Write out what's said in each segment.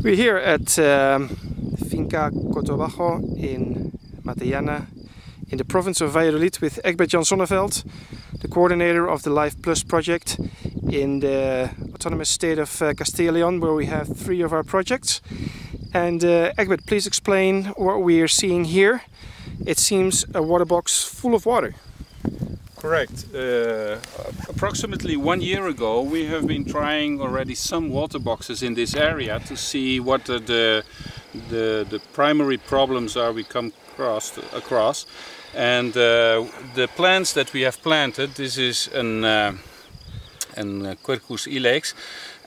We're here at um, Finca Cotobajo in Matallana in the province of Valladolid with Egbert Jan Sonneveld, the coordinator of the Life Plus project in the autonomous state of uh, Castilla Leon where we have three of our projects. And uh, Egbert, please explain what we are seeing here. It seems a water box full of water. Correct. Uh, approximately one year ago we have been trying already some water boxes in this area to see what the, the, the, the primary problems are we come across. across. And uh, the plants that we have planted, this is an, uh, an Quercus ilex,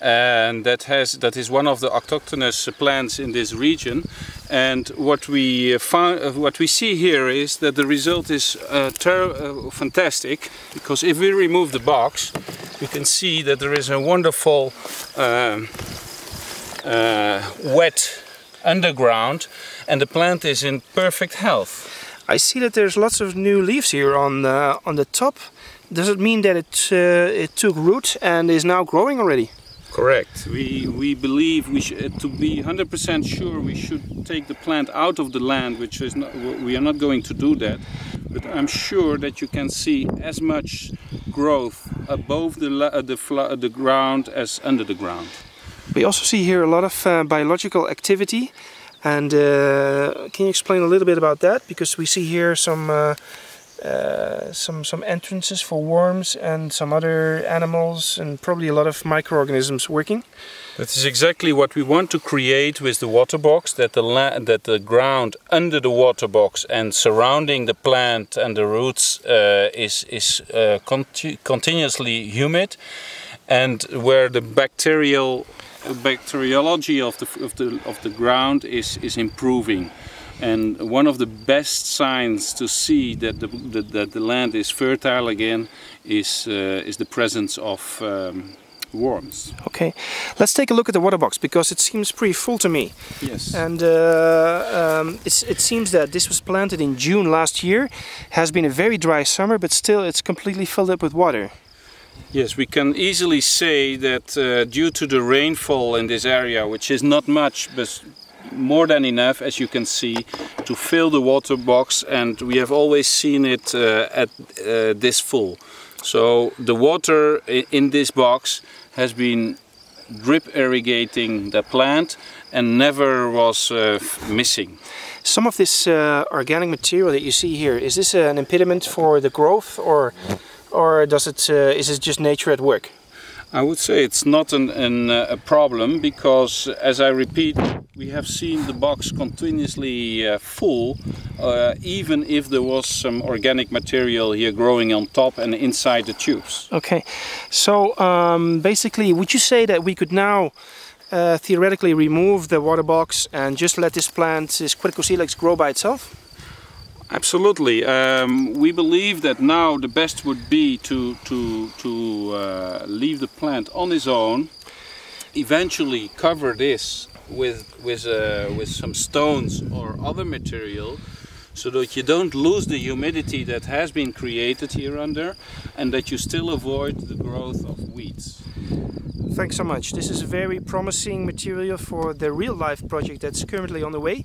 and that has that is one of the autochthonous plants in this region. And what we found uh, what we see here is that the result is fantastic because if we remove the box we can see that there is a wonderful um, wet underground and the plant is in perfect health. I see that there's lots of new leaves here on on the top does it mean that it uh, it took root and is now growing already Correct. We, we believe we should, to be 100% sure we should take the plant out of the land, which is not, we are not going to do that. But I'm sure that you can see as much growth above the, uh, the, uh, the ground as under the ground. We also see here a lot of uh, biological activity. And uh, can you explain a little bit about that? Because we see here some uh, some some entrances for worms and some other animals and probably a lot of microorganisms working. That is exactly what we want to create with the water box that the that the ground under the water box and surrounding the plant and the roots uh, is is uh, conti continuously humid and where the bacterial bacteriology of the of the of the ground is is improving. And one of the best signs to see that the, that, that the land is fertile again is, uh, is the presence of um, worms. Okay, let's take a look at the water box because it seems pretty full to me. Yes. And uh, um, it seems that this was planted in June last year, has been a very dry summer, but still it's completely filled up with water. Yes, we can easily say that uh, due to the rainfall in this area, which is not much, but more than enough as you can see to fill the water box and we have always seen it uh, at uh, this full. So the water in this box has been drip irrigating the plant and never was uh, missing. Some of this uh, organic material that you see here, is this an impediment for the growth or, or does it, uh, is it just nature at work? I would say it's not an, an, uh, a problem because, as I repeat, we have seen the box continuously uh, full, uh, even if there was some organic material here growing on top and inside the tubes. Okay, so um, basically, would you say that we could now uh, theoretically remove the water box and just let this plant, this Quercus ilex, grow by itself? Absolutely. Um, we believe that now the best would be to, to, to uh, leave the plant on its own, eventually cover this with, with, uh, with some stones or other material so that you don't lose the humidity that has been created here under and that you still avoid the growth of weeds. Thanks so much. This is a very promising material for the real life project that's currently on the way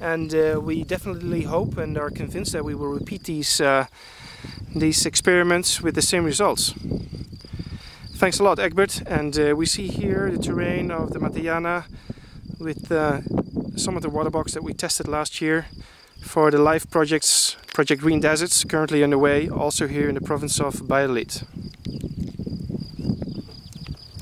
and uh, we definitely hope and are convinced that we will repeat these uh, these experiments with the same results. Thanks a lot Egbert and uh, we see here the terrain of the Matallana with uh, some of the water box that we tested last year for the life projects Project Green Deserts currently underway also here in the province of Valladolid.